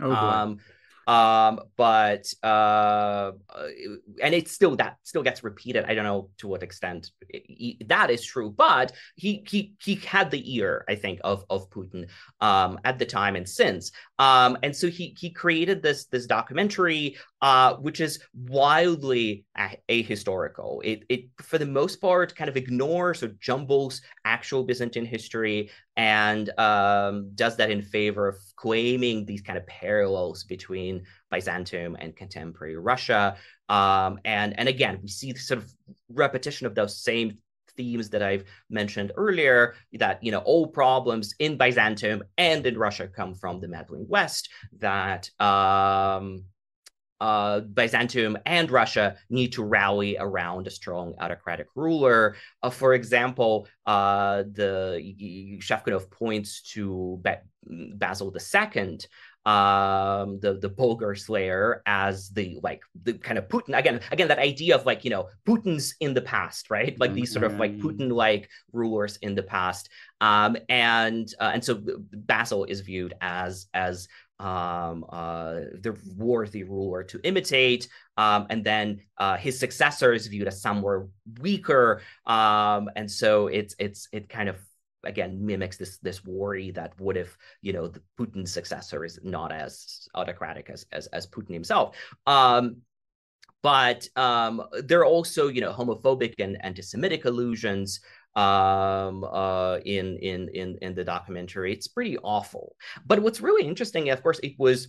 Oh, um, um, but uh, and it's still that still gets repeated. I don't know to what extent it, that is true, but he he he had the ear, I think, of of Putin um, at the time and since. Um, and so he he created this this documentary, uh, which is wildly ahistorical. It it for the most part kind of ignores or jumbles actual Byzantine history and um, does that in favor of claiming these kind of parallels between Byzantium and contemporary Russia. Um, and and again, we see sort of repetition of those same themes that I've mentioned earlier, that you know all problems in Byzantium and in Russia come from the meddling West. That um, uh, Byzantium and Russia need to rally around a strong autocratic ruler. Uh, for example, uh, the Shevkunov points to ba- Basil II um the the bulgar slayer as the like the kind of putin again again that idea of like you know putin's in the past right like these sort of like mm-hmm. putin like rulers in the past um and uh, and so basil is viewed as as um uh the worthy ruler to imitate um and then uh his successor is viewed as somewhere weaker um and so it's it's it kind of again mimics this this worry that what if you know the Putin's successor is not as autocratic as as, as Putin himself. Um, but um, there are also you know homophobic and anti-Semitic allusions um, uh, in in in in the documentary. It's pretty awful. But what's really interesting, of course, it was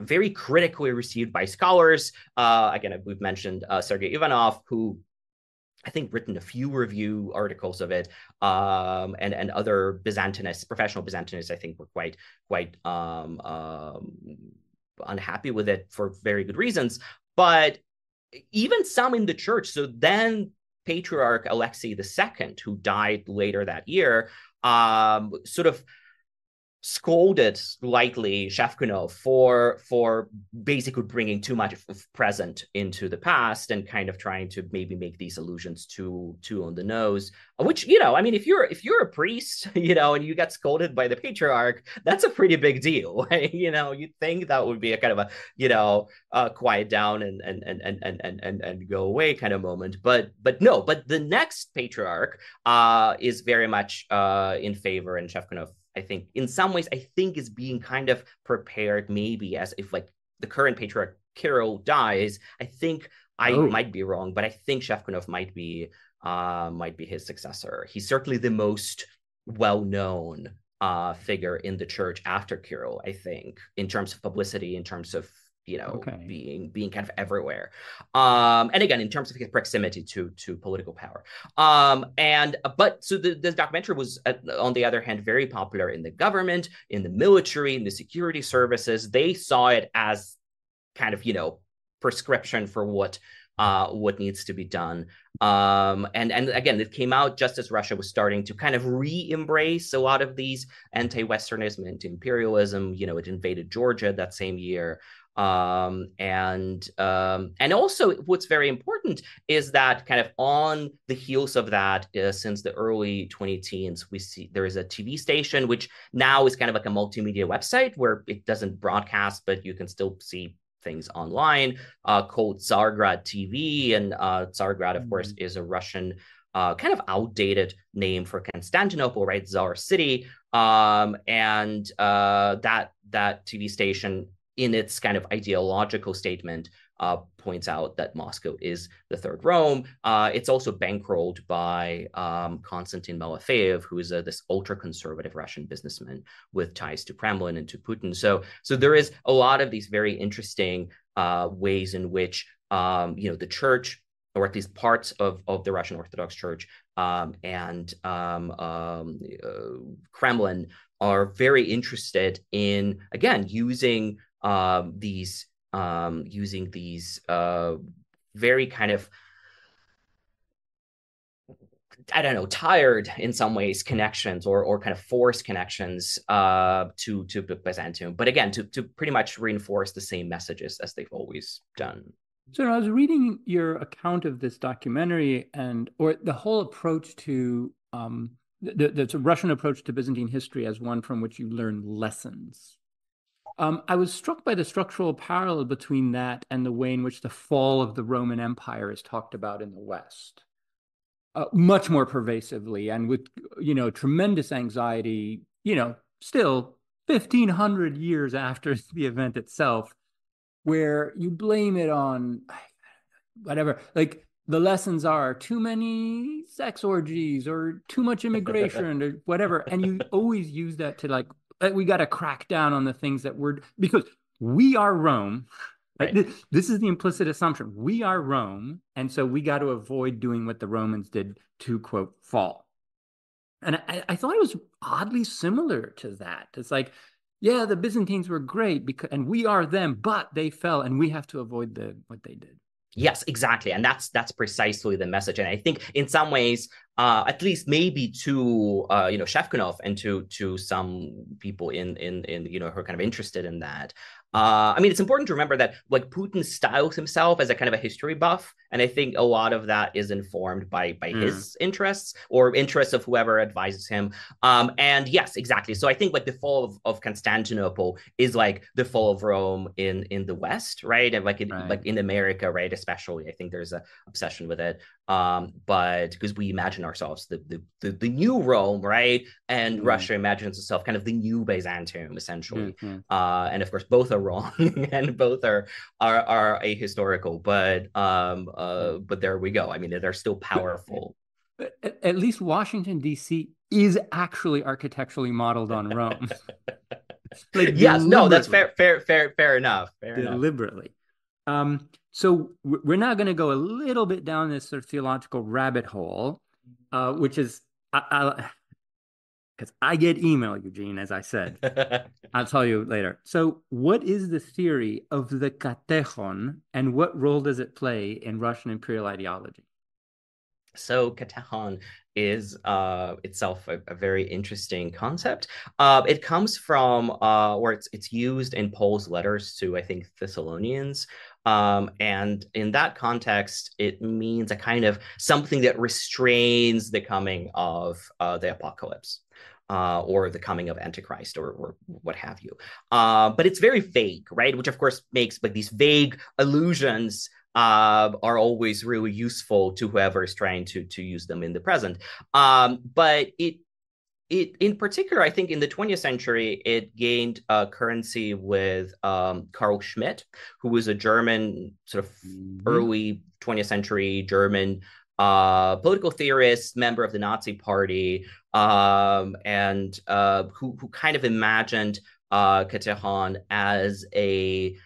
very critically received by scholars. Uh, again, we've mentioned uh, Sergei Ivanov, who I think written a few review articles of it, um, and and other Byzantinists, professional Byzantinists, I think were quite quite um, um, unhappy with it for very good reasons. But even some in the church, so then Patriarch Alexei II, who died later that year, um, sort of scolded slightly Shevkunov for for basically bringing too much of present into the past and kind of trying to maybe make these allusions too too on the nose which you know i mean if you're if you're a priest you know and you get scolded by the patriarch that's a pretty big deal. You know you'd think that would be a kind of a you know uh, quiet down and and and and and and and go away kind of moment. But but no but the next patriarch uh is very much uh in favor and Shevkunov I think in some ways, I think is being kind of prepared maybe as if like the current patriarch Kirill dies. I think I oh. might be wrong, but I think Shevkunov might be uh, might be his successor. He's certainly the most well known uh, figure in the church after Kirill, I think, in terms of publicity, in terms of you know, Okay. being being kind of everywhere. Um, and again, in terms of his proximity to to political power. Um, and but so the, this documentary was, uh, on the other hand, very popular in the government, in the military, in the security services. They saw it as kind of you know prescription for what uh, what needs to be done. Um, and and again, it came out just as Russia was starting to kind of re-embrace a lot of these anti-Westernism, anti-imperialism. You know, it invaded Georgia that same year. Um, and um, and also, what's very important is that kind of on the heels of that, uh, since the early 20 teens, we see there is a TV station which now is kind of like a multimedia website where it doesn't broadcast, but you can still see things online uh, called Tsargrad TV. And uh, Tsargrad, of mm-hmm. course, is a Russian uh, kind of outdated name for Constantinople, right? Tsar city. Um, and uh, that that TV station, in its kind of ideological statement, uh, points out that Moscow is the third Rome. Uh, it's also bankrolled by um, Konstantin Malafeyev, who is a, this ultra-conservative Russian businessman with ties to Kremlin and to Putin. So, so there is a lot of these very interesting uh, ways in which um, you know the church, or at least parts of, of the Russian Orthodox Church um, and um, um, uh, Kremlin are very interested in again using um, these um, using these uh, very kind of I don't know, tired in some ways connections or or kind of forced connections uh, to to Byzantium, but again to to pretty much reinforce the same messages as they've always done. So I was reading your account of this documentary and or the whole approach to um, the, the Russian approach to Byzantine history as one from which you learn lessons. Um, I was struck by the structural parallel between that and the way in which the fall of the Roman Empire is talked about in the West, uh, much more pervasively and with you know tremendous anxiety. You know, still fifteen hundred years after the event itself, where you blame it on whatever, like the lessons are too many sex orgies or too much immigration or whatever and you always use that to like uh, we got to crack down on the things that we're because we are Rome. Right. This, this is the implicit assumption. We are Rome, and so we got to avoid doing what the Romans did to quote fall. And I, I thought it was oddly similar to that. It's like, yeah, the Byzantines were great because, and we are them, but they fell, and we have to avoid the what they did. Yes, exactly, and that's that's precisely the message. And I think in some ways, uh, at least maybe to uh, you know Shevkunov and to to some people in in in you know who are kind of interested in that, uh, I mean, it's important to remember that like Putin styles himself as a kind of a history buff, and I think a lot of that is informed by by mm. his interests or interests of whoever advises him. Um, and yes, exactly. So I think like the fall of, of Constantinople is like the fall of Rome in in the West, right? And like in, right. like in America, right? Especially, I think there's a obsession with it. Um, but because we imagine ourselves the, the the, the new Rome, right? And mm. Russia imagines itself kind of the new Byzantium, essentially. Mm-hmm. Uh, and of course, both are wrong and both are are are ahistorical. But um, uh, but there we go. I mean, they're still powerful. At, at least Washington D.C. is actually architecturally modeled on Rome. like yes, no, that's fair, fair, fair, fair enough. Fair deliberately. Enough. Um, so we're now going to go a little bit down this sort of theological rabbit hole, uh, which is because I, I, get email, Eugene, as I said. I'll tell you later. So, what is the theory of the katechon, and what role does it play in Russian imperial ideology? So katechon is uh, itself a, a, very interesting concept. Uh, it comes from uh, where it's it's used in Paul's letters to I think Thessalonians, um, and in that context, it means a kind of something that restrains the coming of uh, the apocalypse. Uh, or the coming of Antichrist, or, or what have you. Uh, but it's very vague, right? Which of course makes like these vague allusions uh, are always really useful to whoever is trying to to use them in the present. Um, but it it in particular, I think in the 20th century, it gained uh, currency with um, Carl Schmitt, who was a German sort of mm-hmm. early 20th century German uh, political theorist, member of the Nazi Party, um, and uh, who who kind of imagined uh, Katechon as a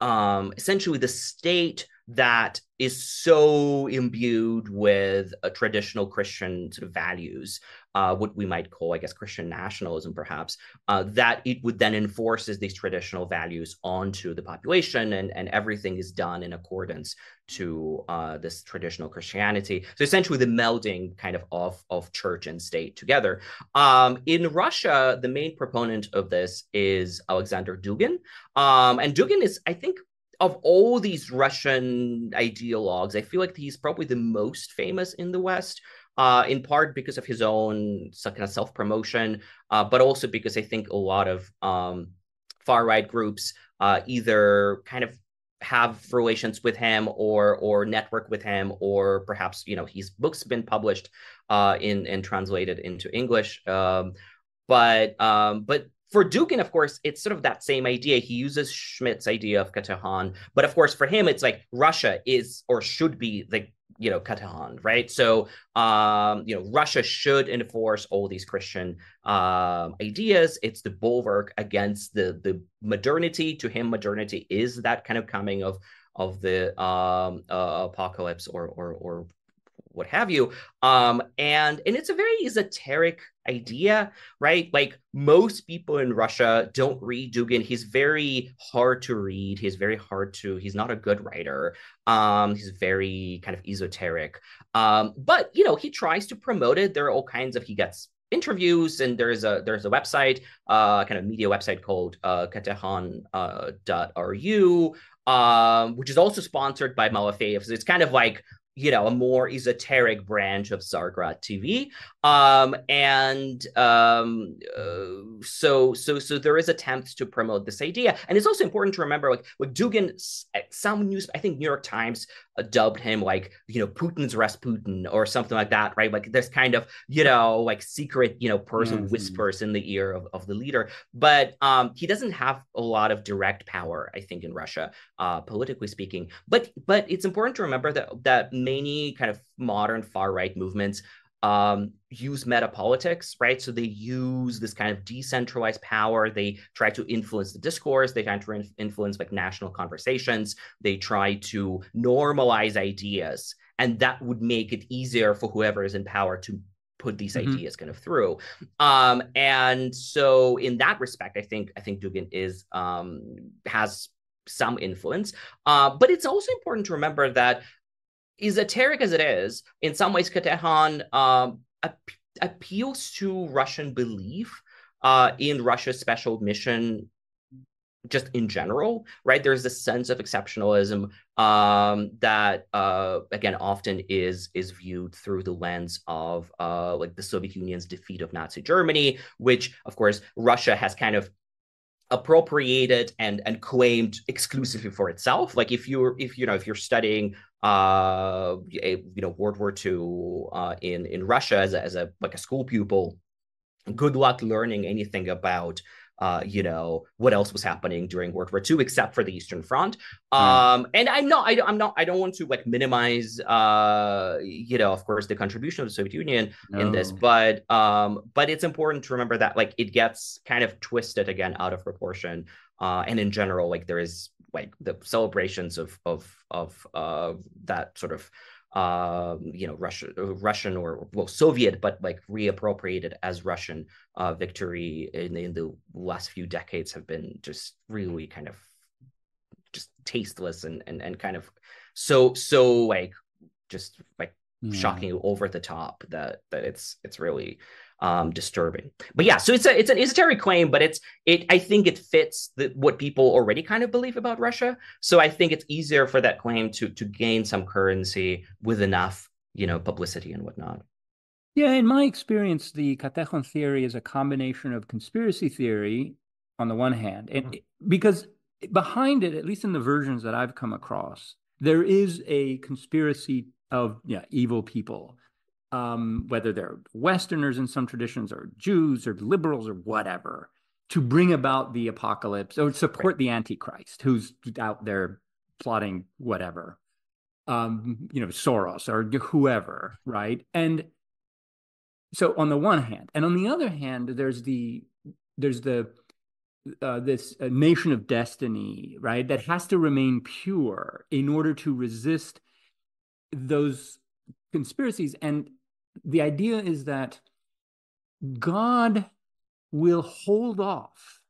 um, essentially the state that is so imbued with a traditional Christian sort of values, uh, what we might call, I guess, Christian nationalism, perhaps, uh, that it would then enforces these traditional values onto the population, and, and everything is done in accordance to uh, this traditional Christianity. So essentially, the melding kind of of, of church and state together. Um, in Russia, the main proponent of this is Alexander Dugin, um, and Dugin is, I think, of all these Russian ideologues, I feel like he's probably the most famous in the West. Uh, in part because of his own kind of self promotion, uh, but also because I think a lot of um, far right groups uh, either kind of have relations with him or or network with him or perhaps you know his books been published uh, in and translated into English. Um, but um, but for Dugin, of course, it's sort of that same idea. He uses Schmitt's idea of Katechon, but of course, for him, it's like Russia is or should be the you know Katechon, right? So um, you know Russia should enforce all these Christian um, ideas. It's the bulwark against the the modernity. To him, modernity is that kind of coming of of the um, uh, apocalypse or or or what have you. Um, and and it's a very esoteric idea, right? Like most people in Russia don't read Dugin. He's very hard to read. He's very hard to. He's not a good writer. Um, he's very kind of esoteric. Um, but you know, he tries to promote it. There are all kinds of. He gets interviews and there's a there's a website uh kind of media website called uh uh, .ru um which is also sponsored by Malafeyev so it's kind of like you know a more esoteric branch of Tsargrad TV um, and um, uh, so so so there is attempts to promote this idea. And it's also important to remember like like Dugin some news I think New York Times uh, dubbed him like you know Putin's Rasputin or something like that right? Like this kind of you know like secret you know person mm-hmm. whispers in the ear of, of the leader. But um, he doesn't have a lot of direct power I think in Russia uh, politically speaking. But but it's important to remember that that many kind of modern far right movements um, use metapolitics, right? So they use this kind of decentralized power. They try to influence the discourse. They try to influence like national conversations. They try to normalize ideas, and that would make it easier for whoever is in power to put these mm-hmm. ideas kind of through. Um, and so, in that respect, I think I think Dugin is um, has some influence. Uh, but it's also important to remember that esoteric as it is, in some ways, Katechon um, ap- appeals to Russian belief uh, in Russia's special mission just in general, right? There's this sense of exceptionalism um, that, uh, again, often is is viewed through the lens of uh, like the Soviet Union's defeat of Nazi Germany, which, of course, Russia has kind of appropriated and and claimed exclusively for itself. Like if you're if you know if you're studying uh, a, you know, World War II uh, in in Russia as a, as a like a school pupil. Good luck learning anything about uh, you know what else was happening during World War II, except for the Eastern Front. Hmm. Um, and I'm not, I, am not, I don't want to like minimize, uh, you know, of course, the contribution of the Soviet Union no. in this, but um, but it's important to remember that like it gets kind of twisted again out of proportion. Uh, and in general, like there is like the celebrations of of of uh, that sort of um, you know Russian Russian or well Soviet, but like reappropriated as Russian uh, victory in, in the last few decades have been just really kind of just tasteless and and and kind of so so like just like yeah. shocking over the top that that it's it's really um, disturbing. But yeah, so it's a it's an esoteric claim, but it's it. I think it fits the, what people already kind of believe about Russia. So I think it's easier for that claim to to gain some currency with enough you know publicity and whatnot. Yeah, in my experience, the Katechon theory is a combination of conspiracy theory on the one hand, and mm-hmm. because behind it, at least in the versions that I've come across, there is a conspiracy of yeah evil people um, whether they're Westerners in some traditions or Jews or liberals or whatever, to bring about the apocalypse or support right. the Antichrist who's out there plotting whatever, um, you know, Soros or whoever, right? And so on the one hand, and on the other hand, there's the there's the uh, this uh, nation of destiny, right? That has to remain pure in order to resist those conspiracies. And the idea is that God will hold off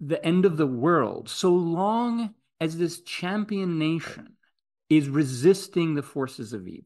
the end of the world so long as this champion nation is resisting the forces of evil.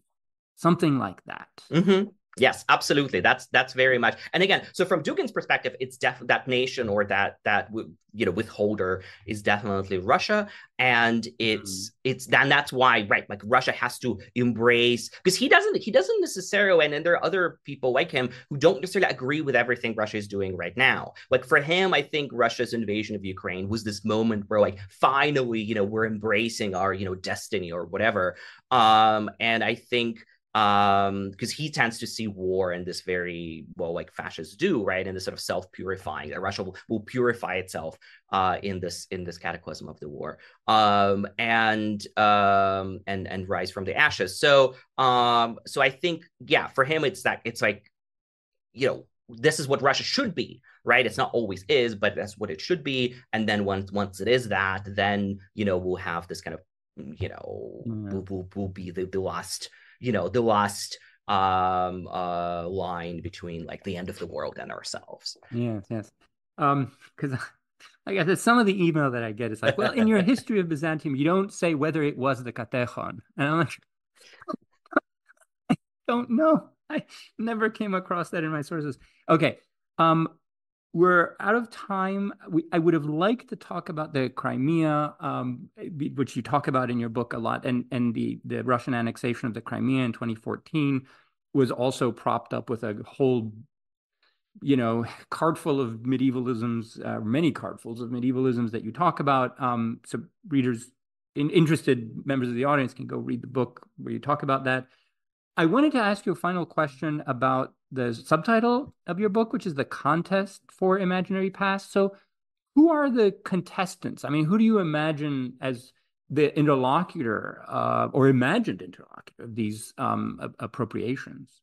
Something like that. Mm-hmm. Yes, absolutely. That's that's very much. And again, so from Dugin's perspective, it's definitely that nation or that that you know withholder is definitely Russia, and it's mm. it's and that's why right like Russia has to embrace because he doesn't he doesn't necessarily and then there are other people like him who don't necessarily agree with everything Russia is doing right now. Like for him, I think Russia's invasion of Ukraine was this moment where like finally you know we're embracing our you know destiny or whatever. Um, and I think um because he tends to see war in this very well like fascists do right? In this sort of self-purifying that russia will, will purify itself uh in this in this cataclysm of the war um and um and and rise from the ashes. So um so i think yeah for him it's that it's like you know this is what russia should be right? It's not always is but that's what it should be. And then once once it is that then you know we'll have this kind of you know mm-hmm. will, will, will be the, the last you know the last um uh line between like the end of the world and ourselves yes yes um because I guess some of the email that I get is like, well, in your history of Byzantium, you don't say whether it was the Katechon. And I'm like, I don't know. I never came across that in my sources. Okay. Um, we're out of time. We, I would have liked to talk about the Crimea, um, which you talk about in your book a lot, and and the the Russian annexation of the Crimea in 2014 was also propped up with a whole, you know, cardful of medievalisms, uh, many cardfuls of medievalisms that you talk about. Um, so readers, in, interested members of the audience can go read the book where you talk about that. I wanted to ask you a final question about the subtitle of your book, which is the contest for imaginary past. So, who are the contestants? I mean, who do you imagine as the interlocutor uh, or imagined interlocutor of these um, appropriations?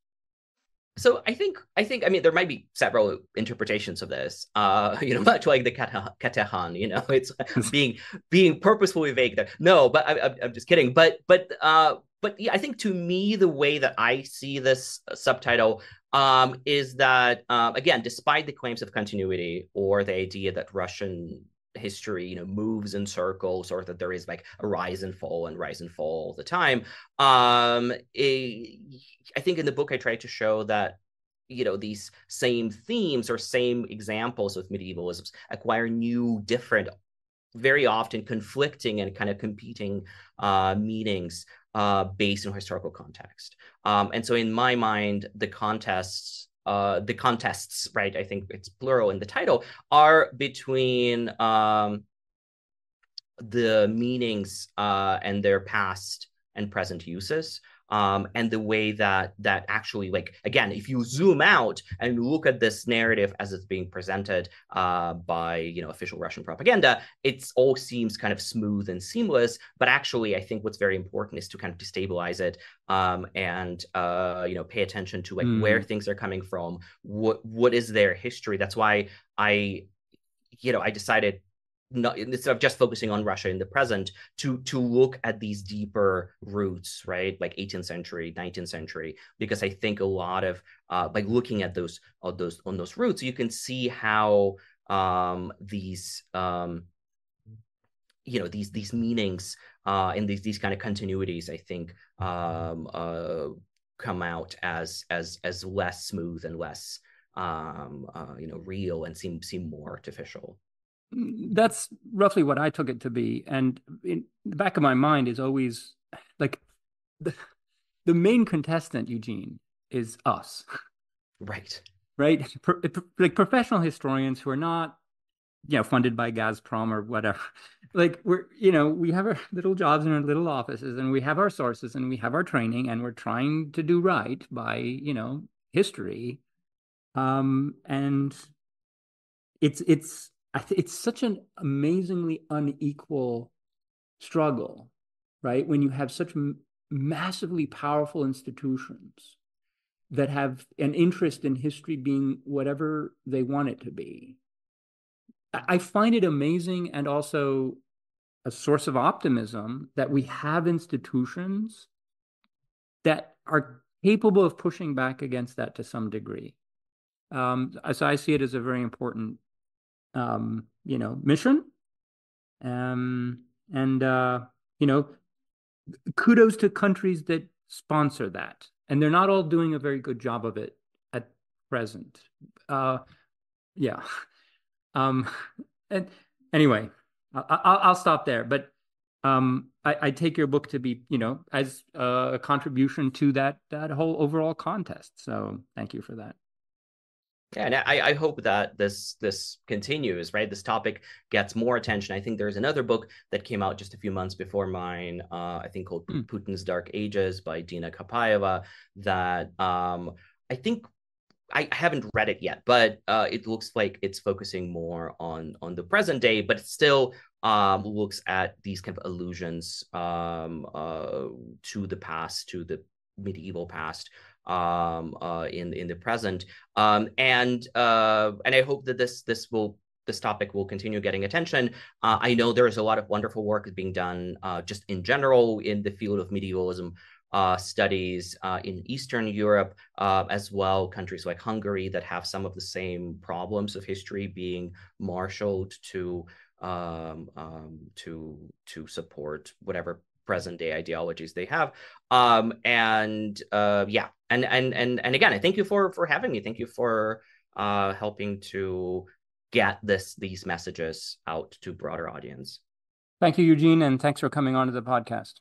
So I think I think I mean there might be several interpretations of this. Uh, you know, much like the Katechon, you know, it's being being purposefully vague there. No, but I, am just kidding. But but uh, but yeah, I think to me the way that I see this subtitle um, is that uh, again, despite the claims of continuity or the idea that Russian history you know moves in circles or that there is like a rise and fall and rise and fall all the time um a, I think in the book i try to show that you know these same themes or same examples of medievalisms acquire new different very often conflicting and kind of competing uh, meanings uh, based on historical context. Um, and so, in my mind, the contests, uh, the contests, right? I think it's plural in the title, are between um, the meanings uh, and their past and present uses um, and the way that that actually like again if you zoom out and look at this narrative as it's being presented uh, by you know official russian propaganda it all seems kind of smooth and seamless but actually i think what's very important is to kind of destabilize it um, and uh, you know pay attention to like mm. where things are coming from what what is their history that's why i you know i decided not instead of just focusing on Russia in the present, to to look at these deeper roots, right, like 18th century, 19th century, because I think a lot of uh, by looking at those on those on those roots, you can see how um, these um, you know these these meanings uh, and these these kind of continuities, I think, um, uh, come out as as as less smooth and less um, uh, you know real and seem seem more artificial that's roughly what I took it to be. And in the back of my mind is always like the, the main contestant, Eugene, is us. Right. Right. Pro, like professional historians who are not, you know, funded by Gazprom or whatever. Like we're, you know, we have our little jobs in our little offices and we have our sources and we have our training and we're trying to do right by, you know, history. Um, and it's, it's, th- it's such an amazingly unequal struggle, right? When you have such m- massively powerful institutions that have an interest in history being whatever they want it to be. I find it amazing and also a source of optimism that we have institutions that are capable of pushing back against that to some degree. Um, so I see it as a very important, um, you know, mission. Um, and uh, you know, kudos to countries that sponsor that, and they're not all doing a very good job of it at present. Uh, yeah. Um, and anyway, I, will stop there. But um, I, I, take your book to be, you know, as a contribution to that that whole overall contest. So thank you for that. Yeah, and I, I hope that this this continues, right? This topic gets more attention. I think there's another book that came out just a few months before mine, uh, I think called mm. Putin's Dark Ages by Dina Khapaeva, that um, I think I haven't read it yet, but uh, it looks like it's focusing more on on the present day, but it still um, looks at these kind of allusions um, uh, to the past, to the medieval past um, uh, in in the present, um, and uh, and I hope that this this will this topic will continue getting attention. Uh, I know there is a lot of wonderful work being done uh, just in general in the field of medievalism uh, studies uh, in Eastern Europe, as well countries like Hungary that have some of the same problems of history being marshaled to um, um, to to support whatever present day ideologies they have. Um, and uh, yeah, and and and and again, I thank you for for having me. Thank you for uh, helping to get this these messages out to broader audience. Thank you, Eugene, and thanks for coming on to the podcast.